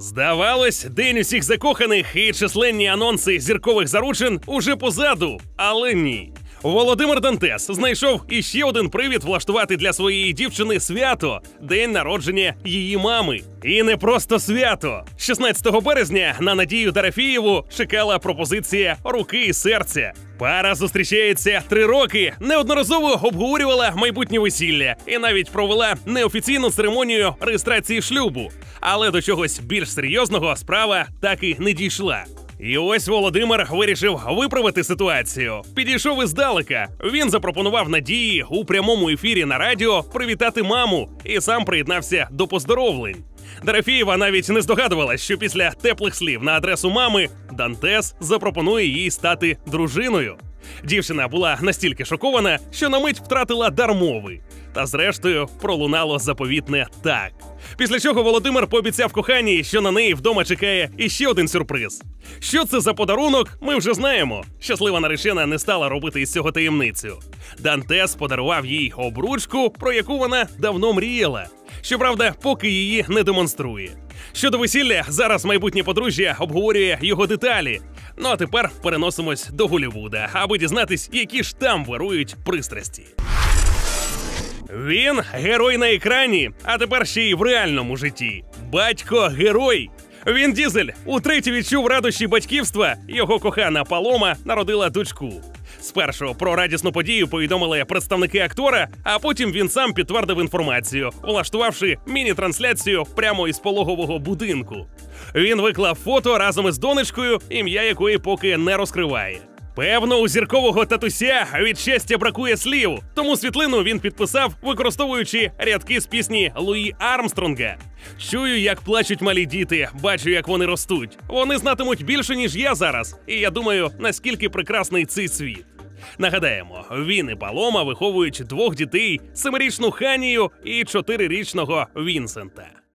Здавалось, день усіх закоханих і численні анонси зіркових заручин уже позаду, але ні. Володимир Дантес знайшов іще один привід влаштувати для своєї дівчини свято день народження її мами. І не просто свято. 16 березня на Надію Дарафієву чекала пропозиція руки і серця. Пара зустрічається три роки, неодноразово обговорювала майбутнє весілля і навіть провела неофіційну церемонію реєстрації шлюбу. Але до чогось більш серйозного справа так і не дійшла. І ось Володимир вирішив виправити ситуацію. Підійшов іздалека. Він запропонував Надії у прямому ефірі на радіо привітати маму і сам приєднався до поздоровлень. Дарафієва навіть не здогадувалась, що після теплих слів на адресу мами Дантес запропонує їй стати дружиною. Дівчина була настільки шокована, що на мить втратила дар мови. Та зрештою пролунало заповітне так. Після чого Володимир пообіцяв коханій, що на неї вдома чекає іще один сюрприз. Що це за подарунок, ми вже знаємо. Щаслива наречена не стала робити із цього таємницю. Дантес подарував їй обручку, про яку вона давно мріяла. Щоправда, поки її не демонструє. Щодо весілля, зараз майбутнє подружжя обговорює його деталі. Ну а тепер переносимось до Голівуда, аби дізнатись, які ж там вирують пристрасті. Він герой на екрані, а тепер ще й в реальному житті. Батько герой. Він дізель утретє відчув радощі батьківства. Його кохана Палома народила дочку. Спершу про радісну подію повідомили представники актора, а потім він сам підтвердив інформацію, влаштувавши міні-трансляцію прямо із пологового будинку. Він виклав фото разом із донечкою, ім'я якої поки не розкриває. Певно, у зіркового татуся від щастя бракує слів, тому світлину він підписав, використовуючи рядки з пісні Луї Армстронга. Чую, як плачуть малі діти, бачу, як вони ростуть. Вони знатимуть більше, ніж я зараз, і я думаю, наскільки прекрасний цей світ. Нагадаємо, він і Палома виховують двох дітей: семирічну Ханію і чотирирічного Вінсента.